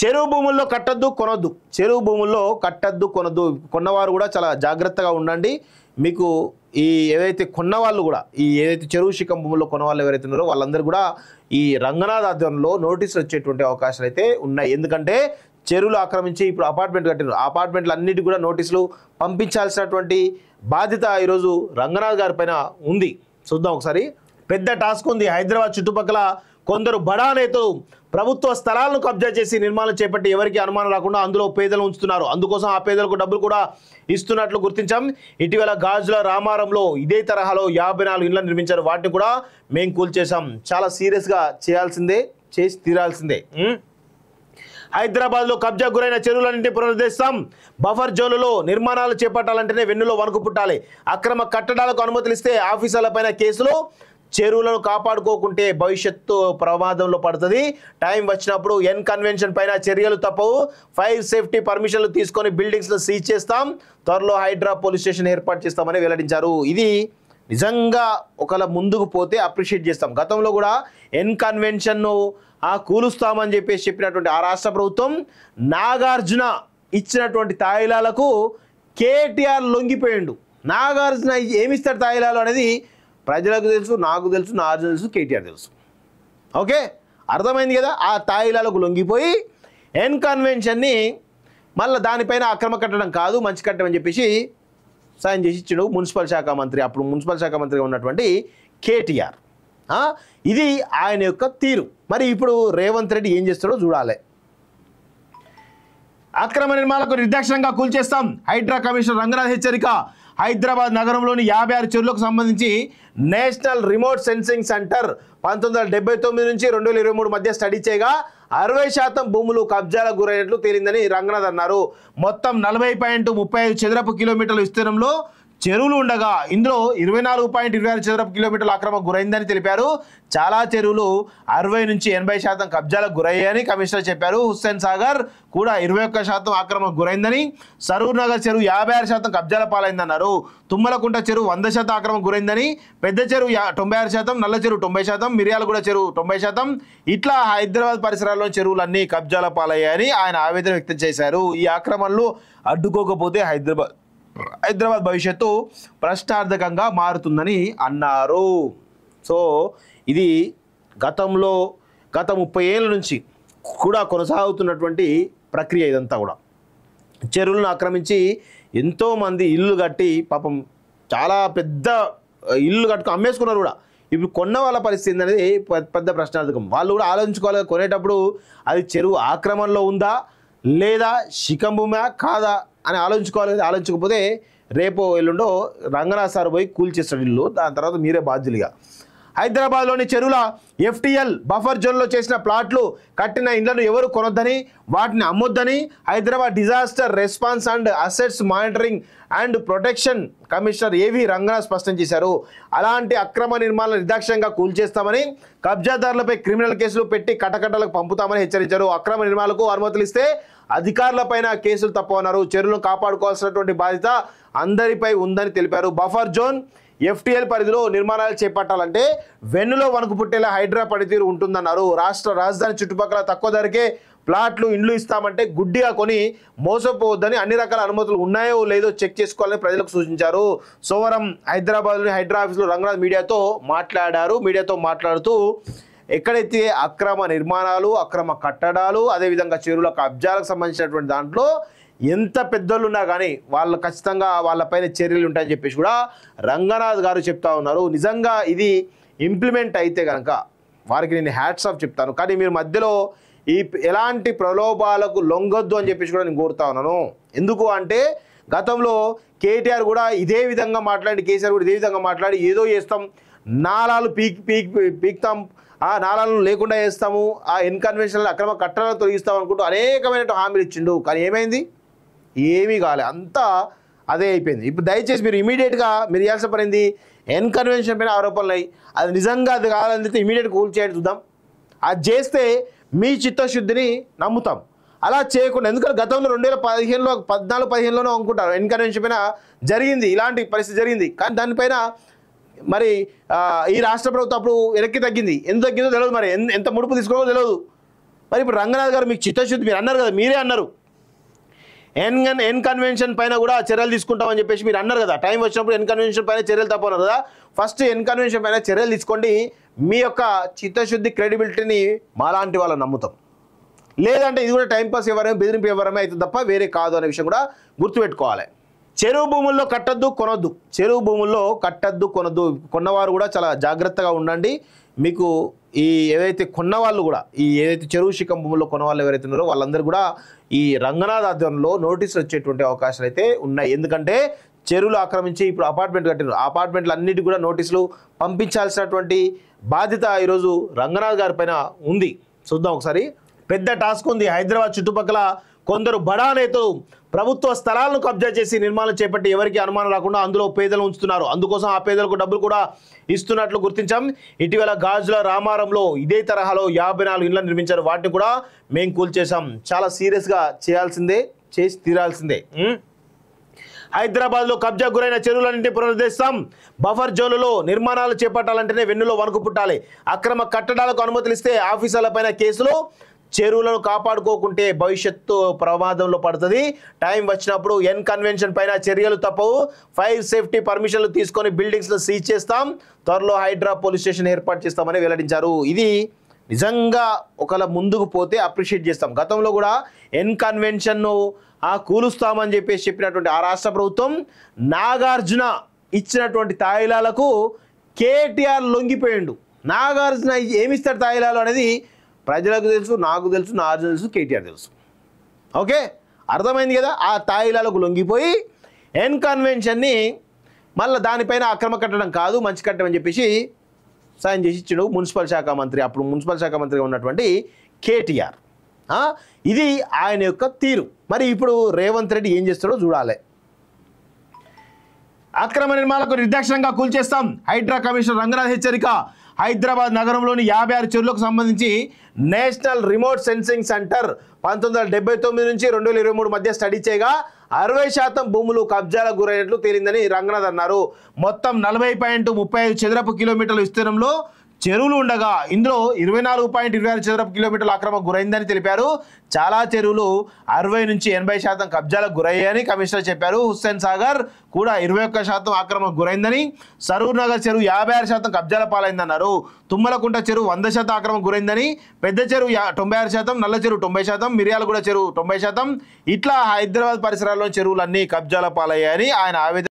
చెరువు భూముల్లో కట్టద్దు కొనొద్దు. చెరువు భూముల్లో కట్టద్దు కొనొద్దు. కొన్నవారు కూడా చాలా జాగ్రత్తగా ఉండండి. మీకు ఈ ఏదైతే కొన్న వాళ్ళు కూడా ఈ ఏదైతే చెరువు శిఖం భూముల్లో కొన్న వాళ్ళు ఎవరైతే ఉన్నారో వాళ్ళందరూ కూడా ఈ రంగనాథ్ ఆధ్వర్యంలో నోటీసులు వచ్చేటువంటి అవకాశాలు అయితే ఉన్నాయి. ఎందుకంటే చెరువులు ఆక్రమించి ఇప్పుడు అపార్ట్మెంట్ కట్టినారు అపార్ట్మెంట్లు అన్నిటి కూడా నోటీసులు పంపించాల్సినటువంటి బాధ్యత ఈరోజు రంగనాథ్ గారి పైన ఉంది. చూద్దాం ఒకసారి. పెద్ద టాస్క్ ఉంది. హైదరాబాద్ చుట్టుపక్కల కొందరు బడా నేతలు ప్రభుత్వ స్థలాలను కబ్జా చేసి నిర్మాణం చేపట్టి ఎవరికి అనుమానం రాకుండా అందులో పేదలు ఉంచుతున్నారు. అందుకోసం ఆ పేదలకు డబ్బులు కూడా ఇస్తున్నట్లు గుర్తించాం. ఇటీవల గాజుల రామారంలో ఇదే తరహాలో యాభై నాలుగు ఇళ్ళను నిర్మించారు. వాటిని కూడా మేము కూల్చేశాం. చాలా సీరియస్గా చేయాల్సిందే చేసి తీరాల్సిందే. హైదరాబాద్లో కబ్జా గురైన చెరువులన్నింటినీ పునరుద్ధరిస్తాం. బఫర్ జోన్లలో నిర్మాణాలు చేపట్టాలంటేనే వెన్నులో వణుకు పుట్టాలి. అక్రమ కట్టడాలకు అనుమతులు ఇస్తే ఆఫీసర్లపైన కేసులు చెరువులను కాపాడుకోకుంటే భవిష్యత్తు ప్రమాదంలో పడుతుంది. టైం వచ్చినప్పుడు ఎన్ కన్వెన్షన్ పైన చర్యలు తప్పవు. ఫైర్ సేఫ్టీ పర్మిషన్లు తీసుకొని బిల్డింగ్స్ను సీజ్ చేస్తాం. త్వరలో హైడ్రా పోలీస్ స్టేషన్ ఏర్పాటు చేస్తామని వెల్లడించారు. ఇది నిజంగా ఒకవేళ ముందుకు పోతే అప్రిషియేట్ చేస్తాం. గతంలో కూడా ఎన్ కన్వెన్షన్ను ఆ కూలుస్తామని చెప్పేసి చెప్పినటువంటి ఆ రాష్ట్ర ప్రభుత్వం నాగార్జున ఇచ్చినటువంటి తాయిలాలకు కేటీఆర్ లొంగిపోయిండు. నాగార్జున ఏమిస్తాడు తాయిలాలు అనేది ప్రజలకు తెలుసు నాకు తెలుసు నాగార్జున తెలుసు కేటీఆర్ తెలుసు. ఓకే? అర్థమైంది కదా? ఆ తాయిలాలకు లొంగిపోయి ఎన్ కన్వెన్షన్ని మళ్ళీ దానిపైన అక్రమ కట్టడం కాదు మంచి కట్టడం అని చెప్పేసి సాయం చేసి ఇచ్చాడు మున్సిపల్ శాఖ మంత్రి. అప్పుడు మున్సిపల్ శాఖ మంత్రిగా ఉన్నటువంటి కేటీఆర్. ఇది ఆయన యొక్క తీరు. మరి ఇప్పుడు రేవంత్ రెడ్డి ఏం చేస్తాడో చూడాలి. అక్రమ నిర్మాణాలకు నిర్దాక్షిణంగా కూల్చేస్తాం. హైడ్రా కమిషనర్ రంగనాథ్ హెచ్చరిక. హైదరాబాద్ నగరంలోని యాభై ఆరు చెరువులకు సంబంధించి నేషనల్ రిమోట్ సెన్సింగ్ సెంటర్ పంతొమ్మిది వందల డెబ్బై తొమ్మిది నుంచి రెండు వేల ఇరవై మూడు మధ్య స్టడీ చేయగా అరవై శాతం భూములు కబ్జాలకు గురైనట్లు తేలిందని రంగనాథ్ అన్నారు. మొత్తం నలభై పాయింట్ ముప్పై ఐదు చదరపు కిలోమీటర్ల విస్తీర్ణంలో చెరువులు ఉండగా ఇందులో ఇరవై నాలుగు పాయింట్ ఇరవై ఆరు చదరపు కిలోమీటర్ల అక్రమం గురైందని తెలిపారు. చాలా చెరువులు అరవై నుంచి ఎనభై శాతం కబ్జాలకు గురయ్యాయని కమిషనర్ చెప్పారు. హుస్సేన్ సాగర్ కూడా ఇరవై ఒక్క శాతం ఆక్రమణకు గురైందని సరూర్ నగర్ చెరువు యాభై ఆరు శాతం కబ్జాల పాలైందన్నారు. తుమ్మలకుంట చెరువు వంద శాతం ఆక్రమణ గురైందని పెద్ద చెరువు తొంభై ఆరు శాతం నల్ల చెరువు తొంభై శాతం మిర్యాలగూడ చెరువు తొంభై శాతం ఇట్లా హైదరాబాద్ పరిసరాల్లో చెరువులన్నీ కబ్జాల పాలయ్యాయని ఆయన ఆవేదన వ్యక్తం చేశారు. ఈ ఆక్రమణలు అడ్డుకోకపోతే హైదరాబాద్ హైదరాబాద్ భవిష్యత్తు ప్రశ్నార్థకంగా మారుతుందని అన్నారు. సో ఇది గతంలో గత ముప్పై ఏళ్ళ నుంచి కూడా కొనసాగుతున్నటువంటి ప్రక్రియ ఇదంతా కూడా. చెరువులను ఆక్రమించి ఎంతోమంది ఇల్లు కట్టి పాపం చాలా పెద్ద ఇల్లు కట్టుకు అమ్మేసుకున్నారు కూడా. ఇప్పుడు కొన్న వాళ్ళ పరిస్థితి అనేది పెద్ద ప్రశ్నార్థకం. వాళ్ళు కూడా ఆలోచించుకోవాలి కొనేటప్పుడు అది చెరువు ఆక్రమణలో ఉందా లేదా శిఖంభూమా కాదా అని ఆలోచించుకోవాలి ఆలోచించకపోతే రేపో ఎల్లుండో రంగనాథ్ సార్ పోయి కూల్చేస్తాడు ఇల్లు. దాని తర్వాత మీరే బాధ్యులుగా. హైదరాబాద్లోని చెరువుల ఎఫ్టీఎల్ బఫర్ జోన్లో చేసిన ప్లాట్లు కట్టిన ఇండ్లను ఎవరు కొనొద్దని వాటిని అమ్మొద్దని Hyderabad disaster response and assets monitoring and protection commissioner AV Ranganath స్పష్టం చేశారు. అలాంటి అక్రమ నిర్మాణాలను నిర్దాక్ష్యంగా కూల్చేస్తామని కబ్జాదారులపై క్రిమినల్ కేసులు పెట్టి కటకటలకు పంపుతామని హెచ్చరించారు. అక్రమ నిర్మాణాలకు అనుమతులు ఇస్తే అధికారులపైన కేసులు తప్పవన్నారు. చెరువులను కాపాడుకోవాల్సినటువంటి బాధ్యత అందరిపై ఉందని తెలిపారు. బఫర్ జోన్ ఎఫ్టీఎల్ పరిధిలో నిర్మాణాలు చేపట్టాలంటే వెన్నులో వణుకు పుట్టేలా హైడ్రా పనితీరు ఉంటుందన్నారు. రాష్ట్ర రాజధాని చుట్టుపక్కల తక్కువ ధరకే ప్లాట్లు ఇండ్లు ఇస్తామంటే గుడ్డిగా కొని మోసపోవద్దని అన్ని రకాల అనుమతులు ఉన్నాయో లేదో చెక్ చేసుకోవాలని ప్రజలకు సూచించారు. సోమవారం హైదరాబాద్లోని హైడ్రా ఆఫీసులో రంగనాథ్ మీడియాతో మాట్లాడారు. మీడియాతో మాట్లాడుతూ ఎక్కడైతే అక్రమ నిర్మాణాలు అక్రమ కట్టడాలు అదేవిధంగా చెరువుల కబ్జాలకు సంబంధించినటువంటి దాంట్లో ఎంత పెద్దోళ్ళు ఉన్నా కానీ వాళ్ళు ఖచ్చితంగా వాళ్ళపైన చర్యలు ఉంటాయని చెప్పేసి కూడా రంగనాథ్ గారు చెప్తా ఉన్నారు. నిజంగా ఇది ఇంప్లిమెంట్ అయితే కనుక వారికి నేను హ్యాట్స్ ఆఫ్ చెప్తాను. కానీ మీరు మధ్యలో ఈ ఎలాంటి ప్రలోభాలకు లొంగొద్దు అని చెప్పేసి కూడా నేను కోరుతా ఉన్నాను. ఎందుకు అంటే గతంలో కేటీఆర్ కూడా ఇదే విధంగా మాట్లాడి కేసీఆర్ కూడా ఇదే విధంగా మాట్లాడి ఏదో చేస్తాం నాలాలు పీక్ పీక్ పీక్తాం ఆ నాళాలను లేకుండా చేస్తాము ఆ ఇన్కన్వెన్షనల్ అక్రమ కట్టడాలను తొలగిస్తాం అనుకుంటూ అనేకమైన హామీలు ఇచ్చిండు. కానీ ఏమైంది? ఏమీ కాలే. అంతా అదే అయిపోయింది. ఇప్పుడు దయచేసి మీరు ఇమీడియట్గా మీరు చేయాల్సిన పని ఏంది? ఎన్ కన్వెన్షన్ పైన ఆరోపణలు అయ్యి అది నిజంగా అది కావాలని ఇమీడియట్ కూల్ చేయడం చూద్దాం. అది చేస్తే మీ చిత్తశుద్ధిని నమ్ముతాం. అలా చేయకుండా ఎందుకంటే గతంలో రెండు వేల పదిహేనులో పద్నాలుగు పదిహేనులోనో అనుకుంటారు ఎన్ కన్వెన్షన్ పైన జరిగింది ఇలాంటి పరిస్థితి జరిగింది. కానీ దానిపైన మరి ఈ రాష్ట్ర ప్రభుత్వం అప్పుడు వెనక్కి తగ్గింది. ఎంత తగ్గిందో తెలియదు మరి. ఎంత ముడుపు తీసుకోవాలో తెలియదు. మరి ఇప్పుడు రంగనాథ్ గారు మీకు చిత్తశుద్ధి మీరు అన్నారు కదా మీరే అన్నారు. ఎన్ ఎన్ కన్వెన్షన్ పైన కూడా చర్యలు తీసుకుంటామని చెప్పేసి మీరు అన్నారు కదా. టైం వచ్చినప్పుడు ఎన్ కన్వెన్షన్ పైన చర్యలు తప్పన్నారు కదా. ఫస్ట్ ఎన్ కన్వెన్షన్ పైన చర్యలు తీసుకోండి. మీ యొక్క చిత్తశుద్ధి క్రెడిబిలిటీని మాలాంటి వాళ్ళని నమ్ముతాం. లేదంటే ఇది కూడా టైంపాస్ ఎవరైనా బెదిరింపు ఎవరమే అవుతుంది తప్ప వేరే కాదు అనే విషయం కూడా గుర్తుపెట్టుకోవాలి. చెరువు భూముల్లో కట్టద్దు కొనొద్దు. చెరువు భూముల్లో కట్టద్దు కొనొద్దు. కొన్నవారు కూడా చాలా జాగ్రత్తగా ఉండండి. మీకు ఈ ఏదైతే కొన్న వాళ్ళు కూడా ఈ ఏదైతే చెరువు శిఖం భూముల్లో కొన్న వాళ్ళు ఎవరైతే ఉన్నారో వాళ్ళందరూ కూడా ఈ రంగనాథ్ ఆధ్వర్యంలో నోటీసులు వచ్చేటువంటి అవకాశాలు అయితే ఉన్నాయి. ఎందుకంటే చెరువులు ఆక్రమించి ఇప్పుడు అపార్ట్మెంట్ కట్టినారు అపార్ట్మెంట్లు అన్నిటి కూడా నోటీసులు పంపించాల్సినటువంటి బాధ్యత ఈరోజు రంగనాథ్ గారి పైన ఉంది. చూద్దాం ఒకసారి. పెద్ద టాస్క్ ఉంది. హైదరాబాద్ చుట్టుపక్కల కొందరు బడా నేతలు ప్రభుత్వ స్థలాలను కబ్జా చేసి నిర్మాణం చేపట్టి ఎవరికి అనుమానం రాకుండా అందులో పేదలు ఉంచుతున్నారు. అందుకోసం ఆ పేదలకు డబ్బులు కూడా ఇస్తున్నట్లు గుర్తించాం. ఇటీవల గాజుల రామారంలో ఇదే తరహాలో యాభై నాలుగు ఇళ్ళను నిర్మించారు. వాటిని కూడా మేము కూల్చేశాం. చాలా సీరియస్గా చేయాల్సిందే చేసి తీరాల్సిందే. హైదరాబాద్లో కబ్జా గురైన చెరువులన్నింటినీ పునరుద్ధరిస్తాం. బఫర్ జోన్లలో నిర్మాణాలు చేపట్టాలంటేనే వెన్నులో వణుకు పుట్టాలి. అక్రమ కట్టడాలకు అనుమతులు ఇస్తే ఆఫీసర్లపైన కేసులు చెరువులను కాపాడుకోకుంటే భవిష్యత్తు ప్రమాదంలో పడుతుంది. టైం వచ్చినప్పుడు ఎన్ కన్వెన్షన్ పైన చర్యలు తప్పవు. ఫైర్ సేఫ్టీ పర్మిషన్లు తీసుకొని బిల్డింగ్స్ను సీజ్ చేస్తాం. త్వరలో హైడ్రా పోలీస్ స్టేషన్ ఏర్పాటు చేస్తామని వెల్లడించారు. ఇది నిజంగా ఒకవేళ ముందుకు పోతే అప్రిషియేట్ చేస్తాం. గతంలో కూడా ఎన్ కన్వెన్షన్ను ఆ కూలుస్తామని చెప్పేసి చెప్పినటువంటి ఆ రాష్ట్ర ప్రభుత్వం నాగార్జున ఇచ్చినటువంటి తాయిలాలకు కేటీఆర్ లొంగిపోయిండు. నాగార్జున ఏమిస్తాడు తాయిలాలు అనేది ప్రజలకు తెలుసు నాకు తెలుసు నాగార్జున తెలుసు కేటీఆర్ తెలుసు. ఓకే? అర్థమైంది కదా? ఆ తాయిలాలకు లొంగిపోయి ఎన్ కన్వెన్షన్ని మళ్ళీ దానిపైన అక్రమ కట్టడం కాదు మంచి కట్టడం అని చెప్పేసి సాయం చేసి ఇచ్చాడు మున్సిపల్ శాఖ మంత్రి. అప్పుడు మున్సిపల్ శాఖ మంత్రిగా ఉన్నటువంటి కేటీఆర్. ఇది ఆయన యొక్క తీరు. మరి ఇప్పుడు రేవంత్ రెడ్డి ఏం చేస్తాడో చూడాలి. అక్రమ నిర్మాణాలకు నిర్దాక్షిణంగా కూల్చేస్తాం. హైడ్రా కమిషనర్ రంగనాథ్ హెచ్చరిక. హైదరాబాద్ నగరంలోని యాభై ఆరు చెరువులకు సంబంధించి నేషనల్ రిమోట్ సెన్సింగ్ సెంటర్ పంతొమ్మిది వందల డెబ్బై తొమ్మిది నుంచి రెండు వేల ఇరవై మూడు మధ్య స్టడీ చేయగా అరవై శాతం భూములు కబ్జాలకు గురైనట్లు తేలిందని రంగనాథ్ అన్నారు. మొత్తం నలభై పాయింట్ ముప్పై ఐదు చదరపు కిలోమీటర్ల విస్తీర్ణంలో చెరువులు ఉండగా ఇందులో ఇరవై నాలుగు పాయింట్ ఇరవై ఆరు చదరపు కిలోమీటర్ల అక్రమం గురైందని తెలిపారు. చాలా చెరువులు అరవై నుంచి ఎనభై శాతం కబ్జాలకు గురయ్యాయని కమిషనర్ చెప్పారు. హుస్సేన్ సాగర్ కూడా ఇరవై ఒక్క శాతం అక్రమం గురైందని సరూర్ నగర్ చెరువు యాభై ఆరు శాతం కబ్జాల పాలైందన్నారు. తుమ్మలకుంట చెరువు వంద శాతం అక్రమం గురైందని పెద్ద చెరువు తొంభై ఆరు శాతం నల్ల చెరువు తొంభై శాతం మిర్యాలగూడ చెరువు తొంభై శాతం ఇట్లా హైదరాబాద్ పరిసరాల్లో చెరువులన్నీ కబ్జాల పాలయ్యాయని ఆయన ఆవేదన